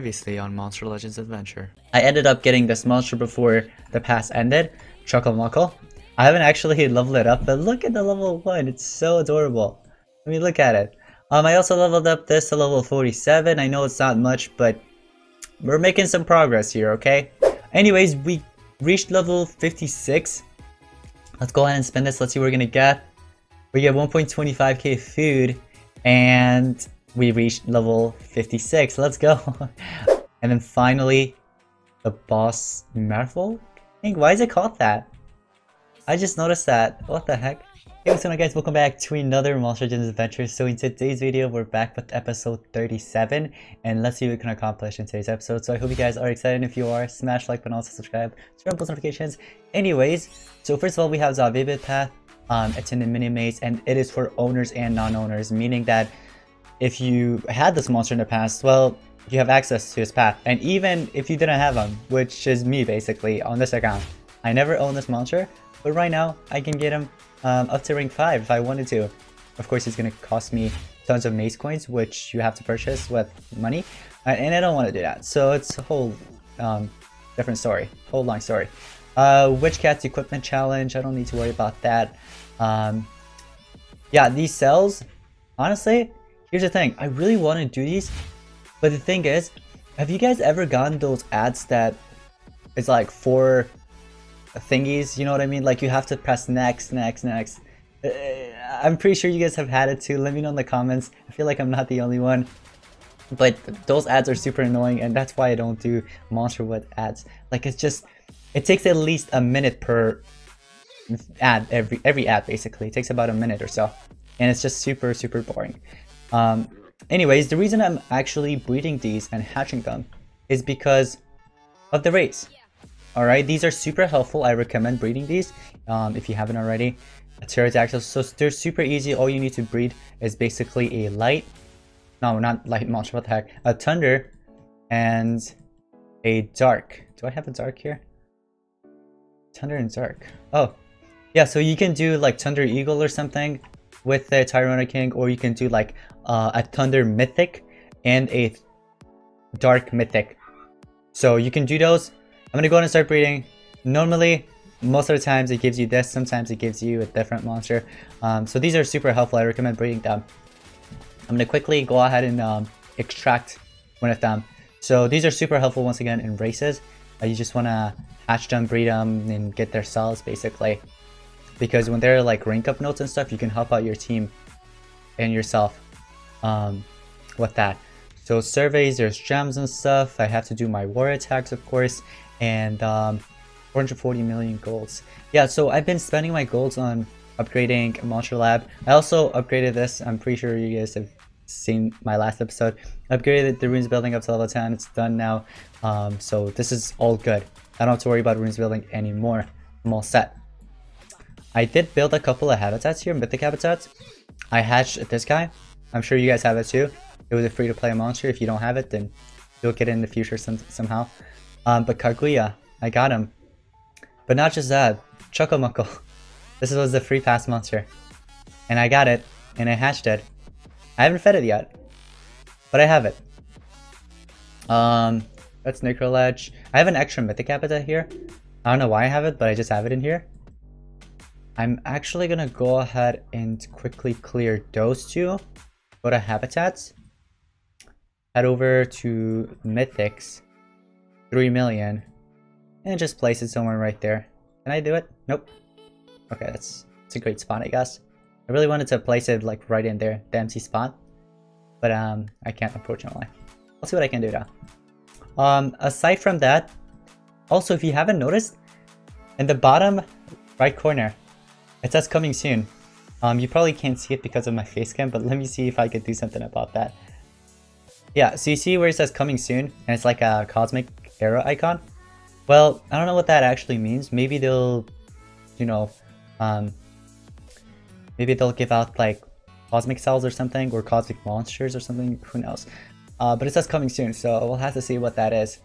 Previously on Monster Legends Adventure. I ended up getting this monster before the pass ended, Chuckle Muckle. I haven't actually leveled it up, but look at the level 1, it's so adorable. I mean, look at it. Um, I also leveled up this to level 47, I know it's not much, but we're making some progress here, okay? Anyways, we reached level 56. Let's go ahead and spend this, let's see what we're gonna get. We get 1.25k food, and we reached level 56. Let's go. and then finally, the boss Merfolk? Why is it called that? I just noticed that. What the heck? Hey what's going on guys, welcome back to another Monster Legends adventure. So in today's video, we're back with episode 37 and let's see what we can accomplish in today's episode. So I hope you guys are excited. If you are, smash like button, also subscribe, turn on post notifications. Anyways, so first of all, we have Za Path. Um, it's in the mini maze and it is for owners and non-owners, meaning that if you had this monster in the past, well, you have access to his path. And even if you didn't have him, which is me basically on this account, I never own this monster, but right now I can get him um, up to rank 5 if I wanted to. Of course, it's going to cost me tons of maze coins, which you have to purchase with money, uh, and I don't want to do that. So it's a whole um, different story, whole long story. Uh, Witch Cat's Equipment Challenge, I don't need to worry about that. Um, yeah, these cells, honestly, Here's the thing, I really want to do these, but the thing is, have you guys ever gotten those ads that it's like four thingies, you know what I mean? Like you have to press next, next, next. Uh, I'm pretty sure you guys have had it too. Let me know in the comments. I feel like I'm not the only one. But those ads are super annoying and that's why I don't do Monster Wood ads. Like it's just, it takes at least a minute per ad, every, every ad basically. It takes about a minute or so. And it's just super, super boring. Um, anyways, the reason I'm actually breeding these and hatching them is because of the race. Alright, these are super helpful. I recommend breeding these um, if you haven't already. Pterodactyls, so they're super easy. All you need to breed is basically a light, no, not light monster, what the heck, a thunder and a dark. Do I have a dark here? Thunder and dark. Oh, yeah, so you can do like Thunder Eagle or something with the Tyrona King, or you can do like uh, a Thunder Mythic and a Dark Mythic. So you can do those. I'm gonna go ahead and start breeding. Normally, most of the times it gives you this, sometimes it gives you a different monster. Um, so these are super helpful, I recommend breeding them. I'm gonna quickly go ahead and um, extract one of them. So these are super helpful once again in races. Uh, you just wanna hatch them, breed them, and get their cells basically because when they're like rank up notes and stuff, you can help out your team and yourself um, with that. So surveys, there's gems and stuff. I have to do my war attacks, of course, and um, 440 million golds. Yeah, so I've been spending my golds on upgrading Monster Lab. I also upgraded this. I'm pretty sure you guys have seen my last episode. Upgraded the runes building up to level 10. It's done now. Um, so this is all good. I don't have to worry about runes building anymore. I'm all set. I did build a couple of habitats here, mythic habitats. I hatched this guy. I'm sure you guys have it too. It was a free-to-play monster. If you don't have it, then you'll get it in the future some somehow. Um, but Kaguya, I got him. But not just that, Chucklemuckle. This was the free pass monster. And I got it, and I hatched it. I haven't fed it yet, but I have it. Um, that's Necroledge. I have an extra mythic habitat here. I don't know why I have it, but I just have it in here. I'm actually gonna go ahead and quickly clear those two. Go to habitats. Head over to mythics. 3 million. And just place it somewhere right there. Can I do it? Nope. Okay, that's, that's a great spot, I guess. I really wanted to place it like right in there, the empty spot. But um, I can't unfortunately. I'll see what I can do now. Um, aside from that, also if you haven't noticed, in the bottom right corner, it says coming soon. Um, you probably can't see it because of my face cam, but let me see if I could do something about that. Yeah, so you see where it says coming soon, and it's like a cosmic arrow icon? Well, I don't know what that actually means. Maybe they'll, you know, um, maybe they'll give out like cosmic cells or something, or cosmic monsters or something, who knows. Uh, but it says coming soon, so we'll have to see what that is.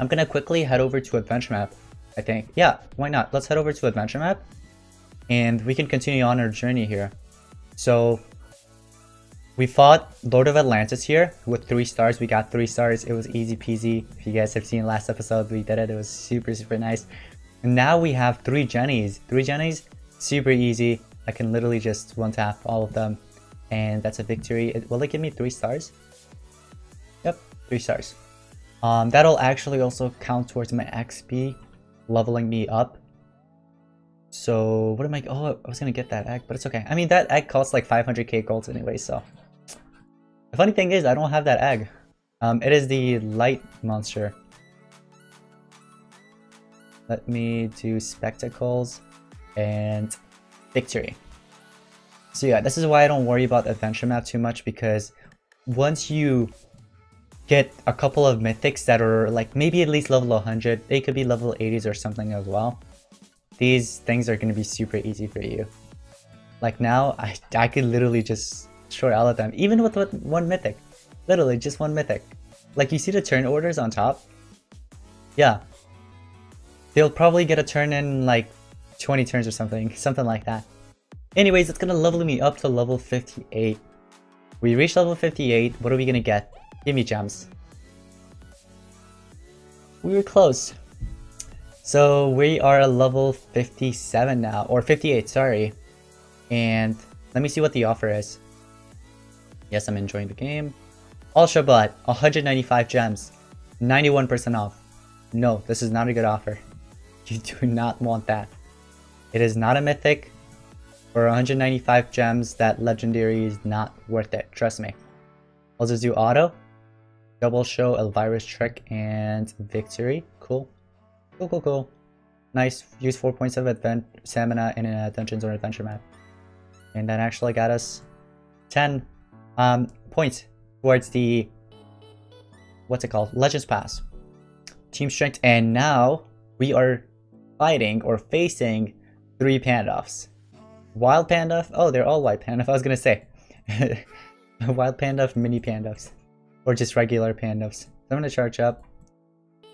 I'm gonna quickly head over to Adventure Map, I think. Yeah, why not? Let's head over to Adventure Map and we can continue on our journey here. So We fought Lord of Atlantis here with three stars. We got three stars. It was easy peasy. If you guys have seen last episode, we did it. It was super, super nice. And now we have three Jennies. Three Jennies, super easy. I can literally just one tap all of them. And that's a victory. It, will it give me three stars? Yep, three stars. Um, that'll actually also count towards my XP, leveling me up. So what am I? Oh, I was gonna get that egg, but it's okay. I mean, that egg costs like 500k gold anyway, so the funny thing is, I don't have that egg. Um, it is the light monster. Let me do spectacles and victory. So yeah, this is why I don't worry about adventure map too much because once you get a couple of mythics that are like maybe at least level 100, they could be level 80s or something as well. These things are going to be super easy for you. Like now, I, I could literally just short all of them, even with one mythic. Literally, just one mythic. Like, you see the turn orders on top? Yeah. They'll probably get a turn in, like, 20 turns or something. Something like that. Anyways, it's gonna level me up to level 58. We reach level 58, what are we gonna get? Give me gems. We were close. So we are a level 57 now, or 58, sorry. And let me see what the offer is. Yes, I'm enjoying the game. Ultra Blood, 195 gems, 91% off. No, this is not a good offer. You do not want that. It is not a mythic. For 195 gems, that legendary is not worth it. Trust me. I'll just do auto. Double show, Elvira's trick, and victory. Cool. Cool, cool, cool. Nice. Use 4 points of advent stamina in a dungeons or adventure map. And that actually got us 10 um, points towards the what's it called legends pass team strength and now we are fighting or facing three pandoffs wild pandoff oh they're all white pandoff i was gonna say wild pandoff mini pandoffs or just regular pandoffs i'm gonna charge up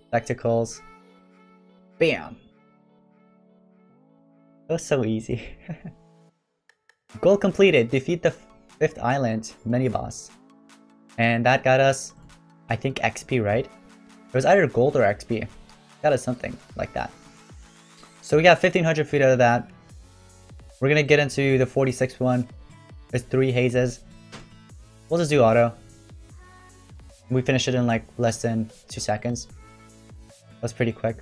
spectacles bam that was so easy goal completed defeat the fifth island mini boss. And that got us, I think XP, right? It was either gold or XP. Got us something like that. So we got 1500 feet out of that. We're gonna get into the 46th one. There's three hazes. We'll just do auto. We finished it in like less than two seconds. That's pretty quick.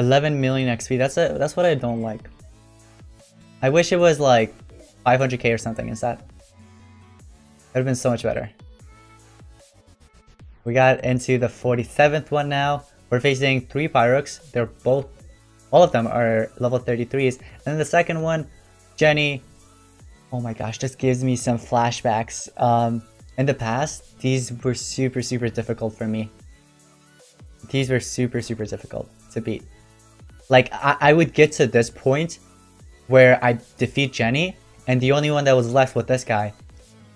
11 million XP. That's a that's what I don't like. I wish it was like 500k or something instead. That would have been so much better. We got into the 47th one now. We're facing three Pyrox. They're both, all of them are level 33s. And then the second one, Jenny. Oh my gosh, this gives me some flashbacks. Um, in the past, these were super, super difficult for me. These were super, super difficult to beat. Like, I, I would get to this point where I defeat Jenny and the only one that was left was this guy.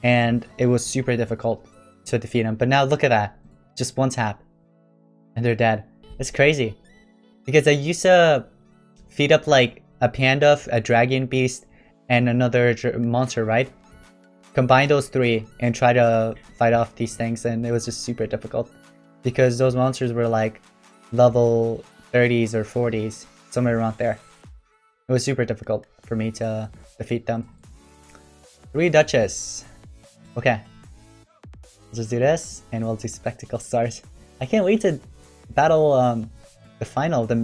And it was super difficult to defeat him. But now look at that. Just one tap. And they're dead. It's crazy. Because I used to feed up like a panda, a dragon beast, and another monster, right? Combine those three and try to fight off these things and it was just super difficult. Because those monsters were like level 30s or 40s, somewhere around there. It was super difficult for me to defeat them. Three Duchess. Okay. Let's just do this, and we'll do Spectacle Stars. I can't wait to battle um, the final, the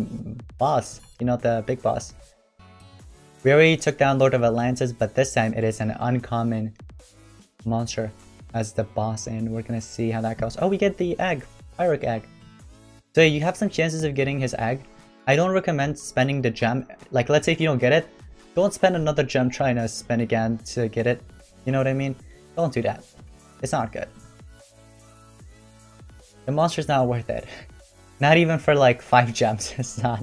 boss. You know, the big boss. We already took down Lord of Atlantis, but this time it is an uncommon monster as the boss, and we're gonna see how that goes. Oh, we get the egg, Pyrox egg. So you have some chances of getting his egg. I don't recommend spending the gem. Like, let's say if you don't get it, don't spend another gem trying to spend again to get it. You know what I mean? Don't do that. It's not good. The monster's not worth it. Not even for like 5 gems, it's not.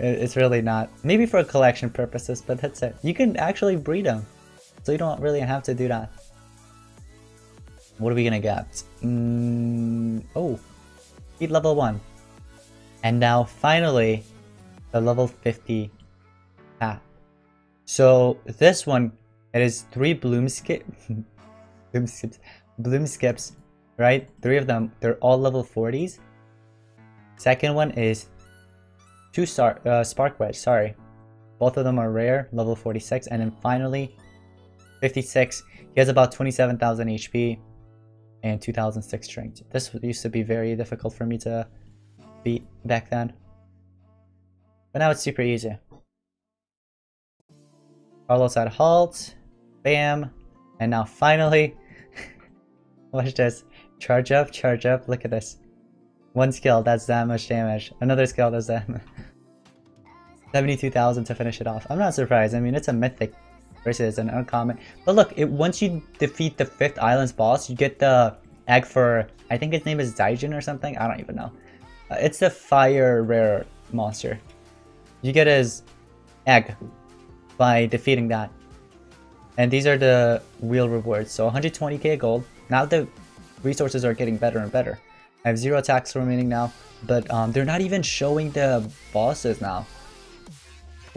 It's really not. Maybe for collection purposes, but that's it. You can actually breed them. So you don't really have to do that. What are we gonna get? Mm, oh, level 1. And now finally, the level 50 path. So this one It is three bloom skip, bloom skips, bloom skips, right? Three of them. They're all level 40s. Second one is two star uh, spark wedge. Sorry, both of them are rare, level 46, and then finally 56. He has about 27,000 HP and 2006 strength. This used to be very difficult for me to beat back then. But now it's super easy. Carlos at halt. Bam. And now finally, watch this. Charge up, charge up. Look at this. One skill, that's that much damage. Another skill does that. 72,000 to finish it off. I'm not surprised. I mean, it's a mythic versus an uncommon. But look, it, once you defeat the 5th island's boss, you get the egg for, I think his name is Daijin or something? I don't even know. Uh, it's the fire rare monster. You get his egg by defeating that. And these are the real rewards. So 120k gold. Now the resources are getting better and better. I have zero attacks remaining now, but um, they're not even showing the bosses now.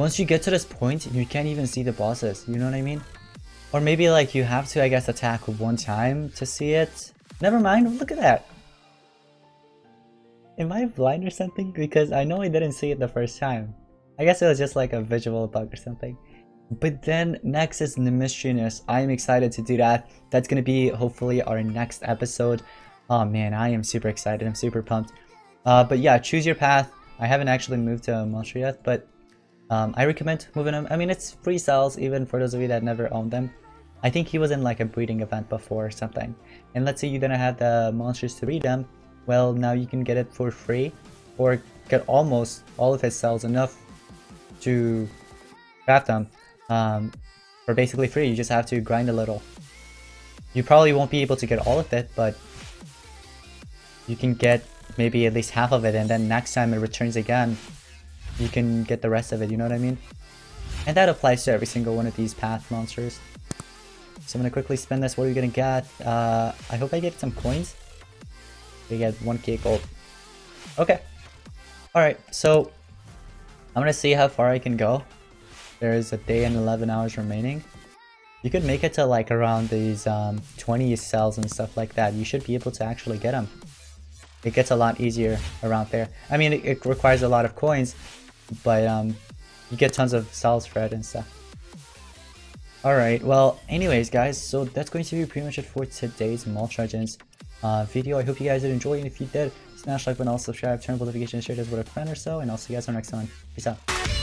Once you get to this point, you can't even see the bosses, you know what I mean? Or maybe like you have to, I guess, attack one time to see it. Never mind, look at that. Am I blind or something? Because I know I didn't see it the first time. I guess it was just like a visual bug or something. But then next is the Nemestrinus. I am excited to do that. That's going to be hopefully our next episode. Oh man, I am super excited. I'm super pumped. Uh, but yeah, choose your path. I haven't actually moved to Monster yet, but um, I recommend moving them. I mean, it's free cells even for those of you that never owned them. I think he was in like a breeding event before or something. And let's say you didn't have the monsters to breed them. Well, now you can get it for free or get almost all of his cells enough to craft them um, for basically free. You just have to grind a little. You probably won't be able to get all of it, but you can get maybe at least half of it and then next time it returns again, you can get the rest of it, you know what I mean? And that applies to every single one of these path monsters. So I'm gonna quickly spend this. What are we gonna get? Uh, I hope I get some coins. We get 1k gold. Okay. Alright, so I'm gonna see how far I can go. There is a day and 11 hours remaining. You could make it to like around these um, 20 cells and stuff like that. You should be able to actually get them. It gets a lot easier around there. I mean, it, it requires a lot of coins, but um, you get tons of for it and stuff. Alright, well, anyways, guys, so that's going to be pretty much it for today's Mall Legends uh, video. I hope you guys did enjoy, and if you did, smash like button, also subscribe, turn on notifications, share this with a friend or so, and I'll see you guys on the next one. Peace out.